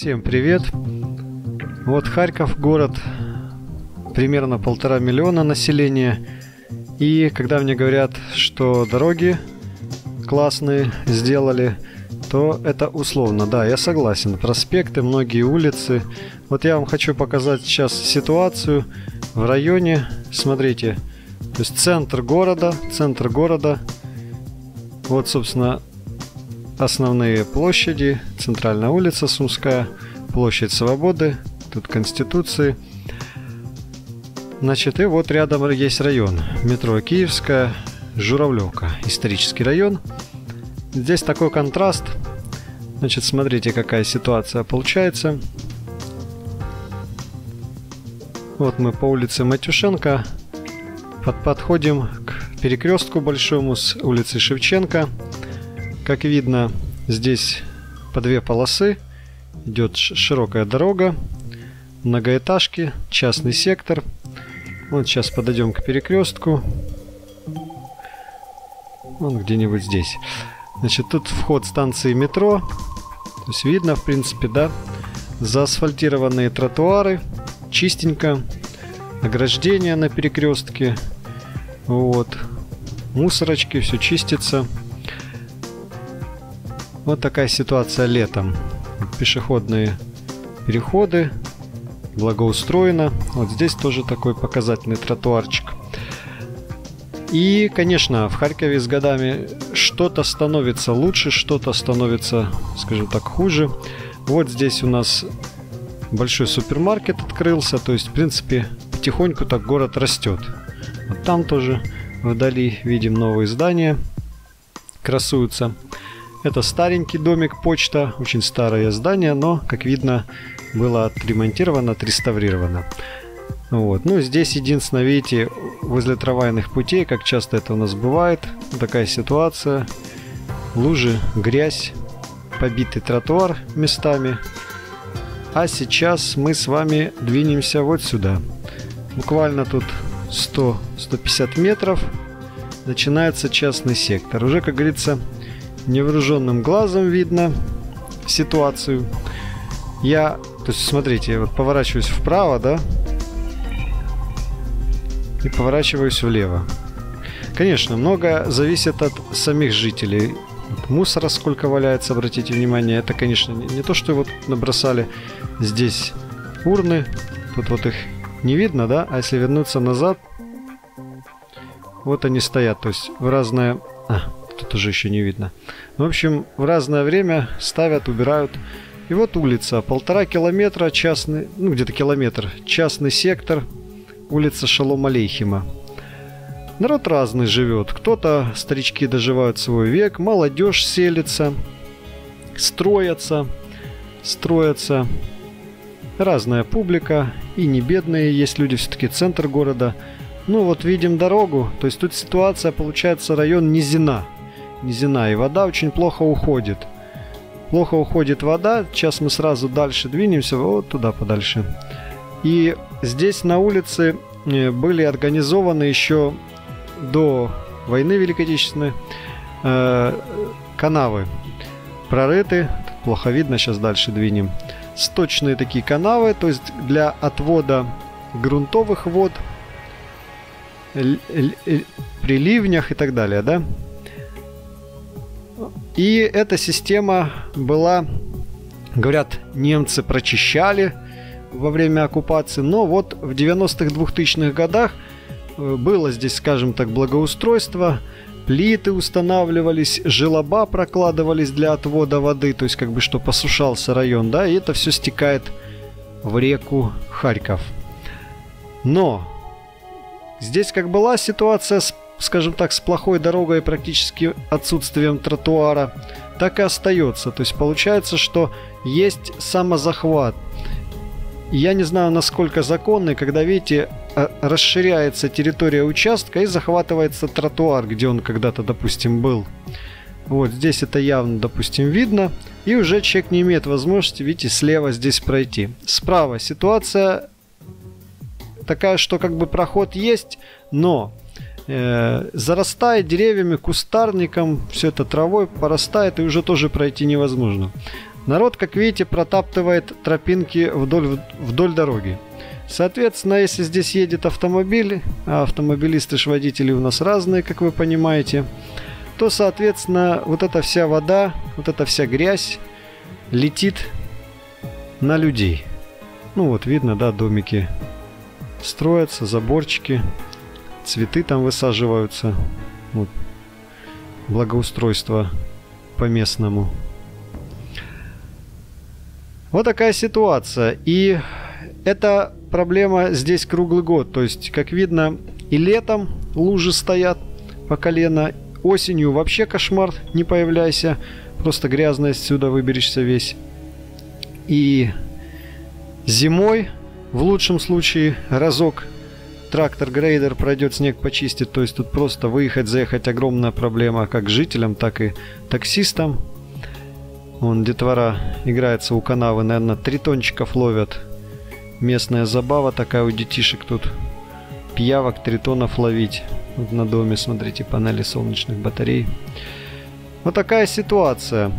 Всем привет! Вот Харьков город, примерно полтора миллиона населения. И когда мне говорят, что дороги классные сделали, то это условно. Да, я согласен. Проспекты, многие улицы. Вот я вам хочу показать сейчас ситуацию в районе. Смотрите, то есть центр города, центр города. Вот, собственно, основные площади. Центральная улица Сумская, площадь Свободы, тут Конституции. Значит, и вот рядом есть район. Метро Киевская, Журавлевка, исторический район. Здесь такой контраст. Значит, смотрите, какая ситуация получается. Вот мы по улице Матюшенко под, подходим к перекрестку большому с улицы Шевченко. Как видно, здесь по две полосы. Идет широкая дорога, многоэтажки, частный сектор. Вот сейчас подойдем к перекрестку. Он где-нибудь здесь. Значит, тут вход станции метро. То есть видно, в принципе, да. Заасфальтированные тротуары. Чистенько. Ограждение на перекрестке. Вот. Мусорочки, все чистится. Вот такая ситуация летом. Пешеходные переходы, благоустроено. Вот здесь тоже такой показательный тротуарчик. И, конечно, в Харькове с годами что-то становится лучше, что-то становится, скажем так, хуже. Вот здесь у нас большой супермаркет открылся, то есть, в принципе, потихоньку так город растет. Вот там тоже вдали видим новые здания, красуются. Это старенький домик почта, очень старое здание, но, как видно, было отремонтировано, отреставрировано. Вот. Ну, здесь единственное, видите, возле трамвайных путей, как часто это у нас бывает, такая ситуация. Лужи, грязь, побитый тротуар местами. А сейчас мы с вами двинемся вот сюда. Буквально тут 100-150 метров начинается частный сектор. Уже, как говорится, невооруженным глазом видно ситуацию. Я, то есть, смотрите, вот поворачиваюсь вправо, да, и поворачиваюсь влево. Конечно, много зависит от самих жителей. Мусора сколько валяется, обратите внимание. Это, конечно, не то, что вот набросали здесь урны. Тут вот их не видно, да? А если вернуться назад, вот они стоят. То есть в разное... А, тут уже еще не видно. В общем, в разное время ставят, убирают. И вот улица, полтора километра, частный, ну где-то километр, частный сектор, улица Шалом Алейхима. Народ разный живет. Кто-то, старички, доживают свой век, молодежь селится, строятся, строятся. Разная публика, и не бедные есть люди, все-таки центр города. Ну вот видим дорогу, то есть тут ситуация, получается, район низина – низина, и вода очень плохо уходит. Плохо уходит вода, сейчас мы сразу дальше двинемся, вот туда подальше. И здесь на улице э, были организованы еще до войны Великой Отечественной э, канавы. Прорыты, плохо видно, сейчас дальше двинем. Сточные такие канавы, то есть для отвода грунтовых вод, при ливнях и так далее, да? И эта система была, говорят, немцы прочищали во время оккупации, но вот в 90-х 2000-х годах э, было здесь, скажем так, благоустройство, плиты устанавливались, желоба прокладывались для отвода воды, то есть как бы что посушался район, да, и это все стекает в реку Харьков. Но здесь как была ситуация с скажем так, с плохой дорогой и практически отсутствием тротуара, так и остается. То есть получается, что есть самозахват. Я не знаю, насколько законный, когда, видите, э, расширяется территория участка и захватывается тротуар, где он когда-то, допустим, был. Вот здесь это явно, допустим, видно. И уже человек не имеет возможности, видите, слева здесь пройти. Справа ситуация такая, что как бы проход есть, но зарастает деревьями, кустарником, все это травой порастает, и уже тоже пройти невозможно. Народ, как видите, протаптывает тропинки вдоль, вдоль дороги. Соответственно, если здесь едет автомобиль, а автомобилисты ж водители у нас разные, как вы понимаете, то, соответственно, вот эта вся вода, вот эта вся грязь летит на людей. Ну вот, видно, да, домики строятся, заборчики, цветы там высаживаются. Вот. Благоустройство по-местному. Вот такая ситуация. И эта проблема здесь круглый год. То есть, как видно, и летом лужи стоят по колено, осенью вообще кошмар, не появляйся. Просто грязно отсюда выберешься весь. И зимой, в лучшем случае, разок трактор-грейдер пройдет снег почистит. То есть тут просто выехать, заехать огромная проблема как жителям, так и таксистам. Вон детвора играется у канавы, наверное, три тончиков ловят. Местная забава такая у детишек тут. Пиявок, тритонов ловить. Вот на доме, смотрите, панели солнечных батарей. Вот такая ситуация.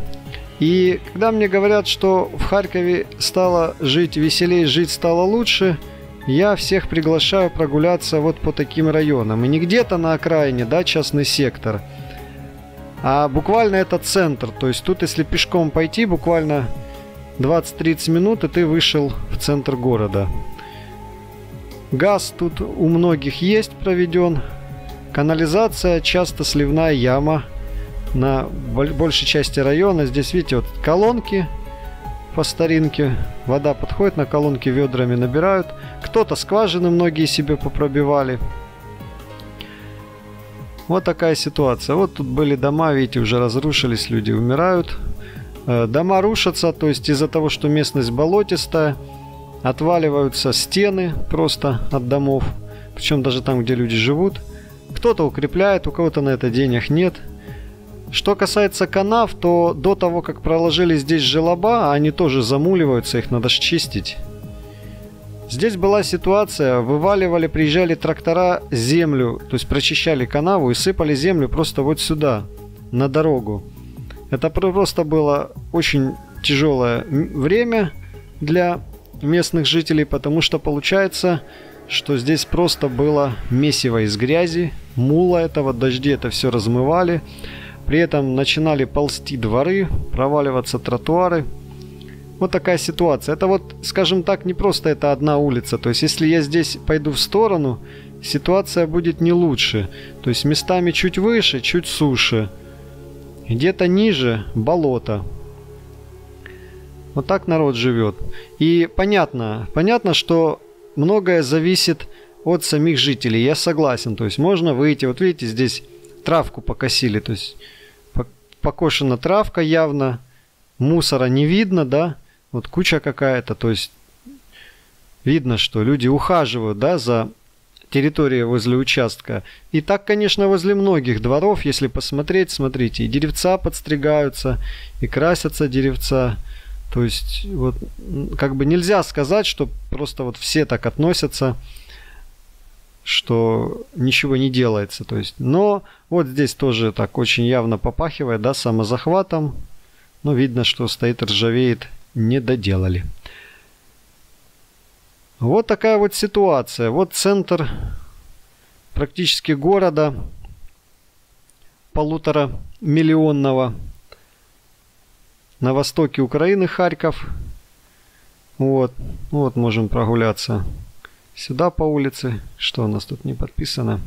И когда мне говорят, что в Харькове стало жить веселее, жить стало лучше, я всех приглашаю прогуляться вот по таким районам. И не где-то на окраине, да, частный сектор, а буквально это центр. То есть тут, если пешком пойти, буквально 20-30 минут, и ты вышел в центр города. Газ тут у многих есть проведен. Канализация, часто сливная яма на большей части района. Здесь, видите, вот колонки по старинке. Вода подходит, на колонки ведрами набирают. Кто-то скважины многие себе попробивали. Вот такая ситуация. Вот тут были дома, видите, уже разрушились, люди умирают. Э, дома рушатся, то есть из-за того, что местность болотистая, отваливаются стены просто от домов. Причем даже там, где люди живут. Кто-то укрепляет, у кого-то на это денег нет – что касается канав, то до того, как проложили здесь желоба, они тоже замуливаются, их надо чистить. Здесь была ситуация, вываливали, приезжали трактора землю, то есть прочищали канаву и сыпали землю просто вот сюда, на дорогу. Это просто было очень тяжелое время для местных жителей, потому что получается, что здесь просто было месиво из грязи, мула этого, дожди это все размывали. При этом начинали ползти дворы, проваливаться тротуары. Вот такая ситуация. Это вот, скажем так, не просто это одна улица. То есть, если я здесь пойду в сторону, ситуация будет не лучше. То есть, местами чуть выше, чуть суше. Где-то ниже болото. Вот так народ живет. И понятно, понятно, что многое зависит от самих жителей. Я согласен. То есть можно выйти. Вот видите, здесь травку покосили. То есть покошена травка явно, мусора не видно, да, вот куча какая-то, то есть видно, что люди ухаживают, да, за территорией возле участка. И так, конечно, возле многих дворов, если посмотреть, смотрите, и деревца подстригаются, и красятся деревца. То есть, вот, как бы нельзя сказать, что просто вот все так относятся что ничего не делается. То есть, но вот здесь тоже так очень явно попахивает, да, самозахватом. Но видно, что стоит ржавеет, не доделали. Вот такая вот ситуация. Вот центр практически города полутора миллионного на востоке Украины Харьков. Вот, вот можем прогуляться сюда по улице. Что у нас тут не подписано?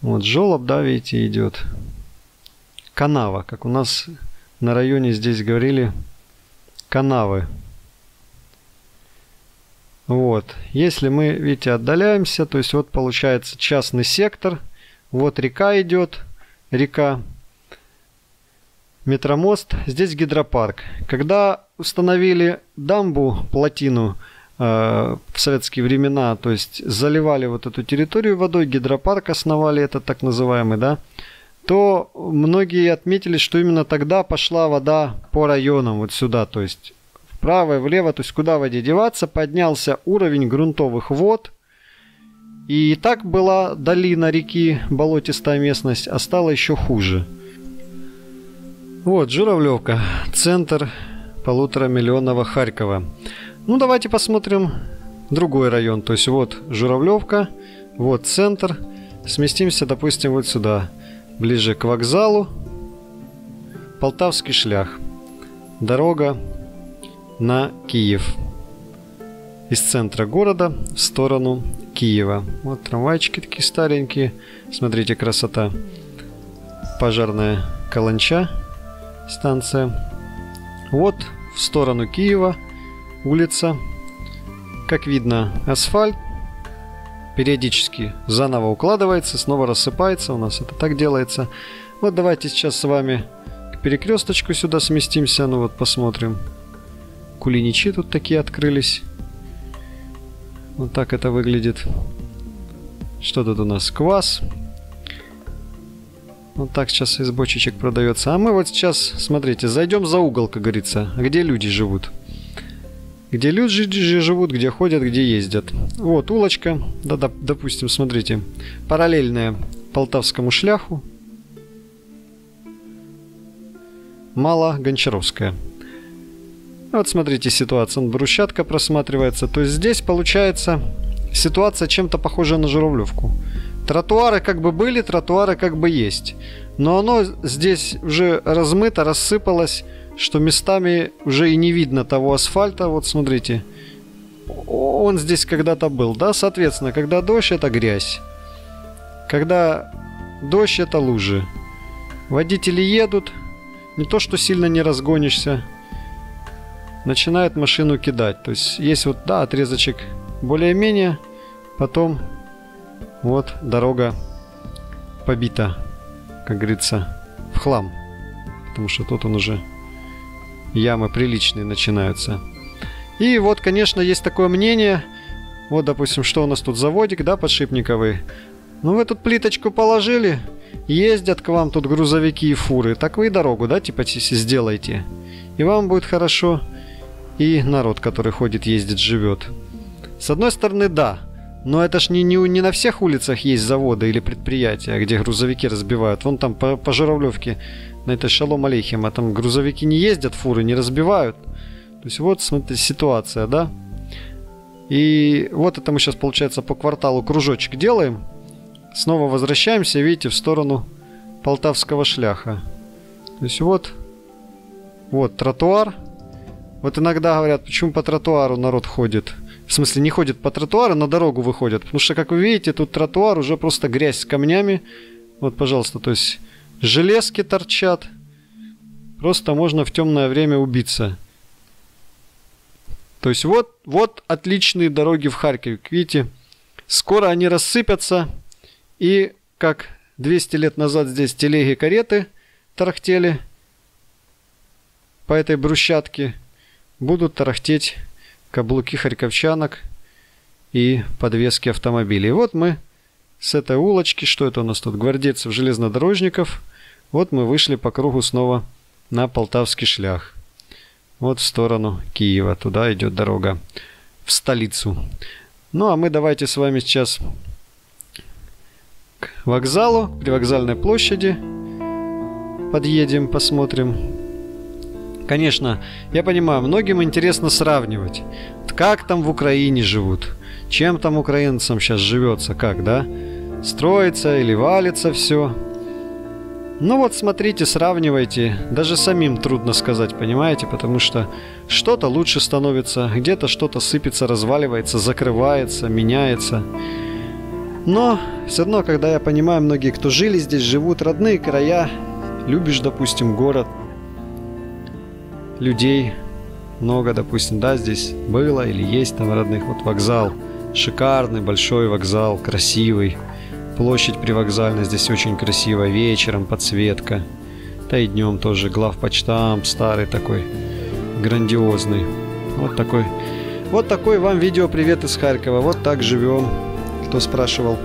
Вот жолоб, да, видите, идет. Канава, как у нас на районе здесь говорили, канавы. Вот. Если мы, видите, отдаляемся, то есть вот получается частный сектор. Вот река идет, река, метромост, здесь гидропарк. Когда установили дамбу, плотину, в советские времена, то есть заливали вот эту территорию водой, гидропарк основали, это так называемый, да, то многие отметили, что именно тогда пошла вода по районам вот сюда, то есть вправо и влево, то есть куда воде деваться, поднялся уровень грунтовых вод, и так была долина реки, болотистая местность, а стало еще хуже. Вот, Журавлевка, центр полутора миллионного Харькова. Ну, давайте посмотрим другой район. То есть вот Журавлевка, вот центр. Сместимся, допустим, вот сюда, ближе к вокзалу. Полтавский шлях. Дорога на Киев. Из центра города в сторону Киева. Вот трамвайчики такие старенькие. Смотрите, красота. Пожарная Каланча станция. Вот в сторону Киева улица. Как видно, асфальт периодически заново укладывается, снова рассыпается. У нас это так делается. Вот давайте сейчас с вами к перекресточку сюда сместимся. Ну вот посмотрим. Кулиничи тут такие открылись. Вот так это выглядит. Что тут у нас? Квас. Вот так сейчас из бочечек продается. А мы вот сейчас, смотрите, зайдем за угол, как говорится, где люди живут. Где люди живут, где ходят, где ездят. Вот улочка, да, да, допустим, смотрите, параллельная Полтавскому шляху. Мало Гончаровская. Вот смотрите ситуация, брусчатка просматривается. То есть здесь получается ситуация чем-то похожа на Журавлевку. Тротуары как бы были, тротуары как бы есть. Но оно здесь уже размыто, рассыпалось, что местами уже и не видно того асфальта. Вот смотрите, он здесь когда-то был, да? Соответственно, когда дождь, это грязь. Когда дождь, это лужи. Водители едут, не то что сильно не разгонишься, начинает машину кидать. То есть есть вот, да, отрезочек более-менее, потом вот дорога побита, как говорится, в хлам. Потому что тут он уже ямы приличные начинаются. И вот, конечно, есть такое мнение. Вот, допустим, что у нас тут заводик, да, подшипниковый. Ну, вы тут плиточку положили, ездят к вам тут грузовики и фуры. Так вы и дорогу, да, типа сделайте. И вам будет хорошо и народ, который ходит, ездит, живет. С одной стороны, да. Но это ж не, не, не на всех улицах есть заводы или предприятия, где грузовики разбивают. Вон там по, по Журавлевке, на этой Шалом Алейхима, там грузовики не ездят, фуры не разбивают. То есть вот, смотрите, ситуация, да? И вот это мы сейчас, получается, по кварталу кружочек делаем. Снова возвращаемся, видите, в сторону Полтавского шляха. То есть вот, вот тротуар, вот иногда говорят, почему по тротуару народ ходит. В смысле, не ходит по тротуару, на дорогу выходят. Потому что, как вы видите, тут тротуар уже просто грязь с камнями. Вот, пожалуйста, то есть железки торчат. Просто можно в темное время убиться. То есть вот, вот отличные дороги в Харькове. Видите, скоро они рассыпятся. И как 200 лет назад здесь телеги-кареты тарахтели по этой брусчатке – будут тарахтеть каблуки харьковчанок и подвески автомобилей. Вот мы с этой улочки, что это у нас тут, гвардейцев железнодорожников, вот мы вышли по кругу снова на Полтавский шлях. Вот в сторону Киева, туда идет дорога в столицу. Ну а мы давайте с вами сейчас к вокзалу, при вокзальной площади подъедем, посмотрим, Конечно, я понимаю, многим интересно сравнивать, как там в Украине живут, чем там украинцам сейчас живется, как, да? Строится или валится все. Ну вот смотрите, сравнивайте. Даже самим трудно сказать, понимаете? Потому что что-то лучше становится, где-то что-то сыпется, разваливается, закрывается, меняется. Но все равно, когда я понимаю, многие, кто жили здесь, живут, родные края, любишь, допустим, город – людей много, допустим, да, здесь было или есть там родных. Вот вокзал, шикарный, большой вокзал, красивый. Площадь привокзальная здесь очень красивая, вечером подсветка. Да и днем тоже главпочтамп старый такой, грандиозный. Вот такой. Вот такой вам видео привет из Харькова. Вот так живем, кто спрашивал.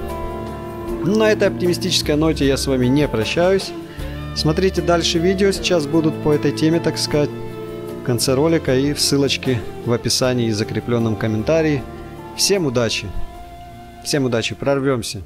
На этой оптимистической ноте я с вами не прощаюсь. Смотрите дальше видео, сейчас будут по этой теме, так сказать конце ролика и в ссылочке в описании и закрепленном комментарии. Всем удачи! Всем удачи, прорвемся!